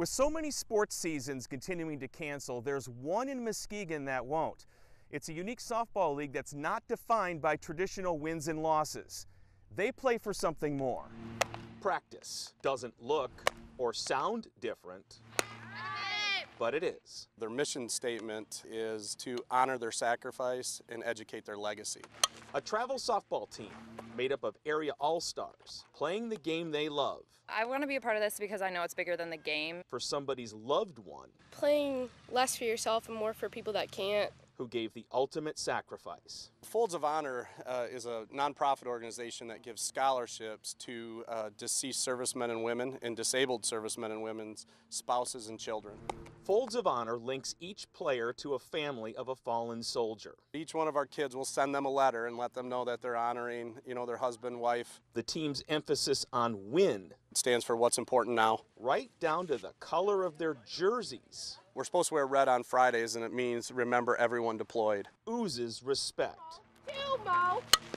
With so many sports seasons continuing to cancel, there's one in Muskegon that won't. It's a unique softball league that's not defined by traditional wins and losses. They play for something more. Practice doesn't look or sound different, but it is. Their mission statement is to honor their sacrifice and educate their legacy. A travel softball team made up of area all stars playing the game they love I want to be a part of this because I know it's bigger than the game. for somebody's loved one playing less for yourself and more for people that can't. Who gave the ultimate sacrifice. Folds of Honor uh, is a nonprofit organization that gives scholarships to uh, deceased servicemen and women and disabled servicemen and women's spouses and children. Folds of Honor links each player to a family of a fallen soldier. Each one of our kids will send them a letter and let them know that they're honoring, you know, their husband, wife. The team's emphasis on win, It stands for what's important now. right down to the color of their jerseys, We're supposed to wear red on Fridays, and it means remember everyone deployed. oozes respect.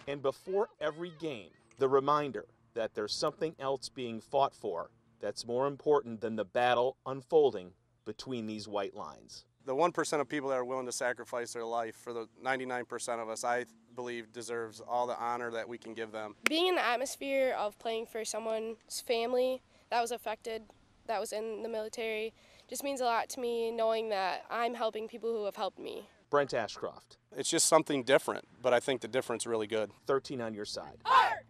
And before every game, the reminder that there's something else being fought for that's more important than the battle unfolding between these white lines. The 1% of people that are willing to sacrifice their life for the 99% of us, I believe, deserves all the honor that we can give them. Being in the atmosphere of playing for someone's family that was affected, that was in the military, just means a lot to me knowing that I'm helping people who have helped me. Brent Ashcroft, It's just something different, but I think the difference really good. 13 on your side. Art!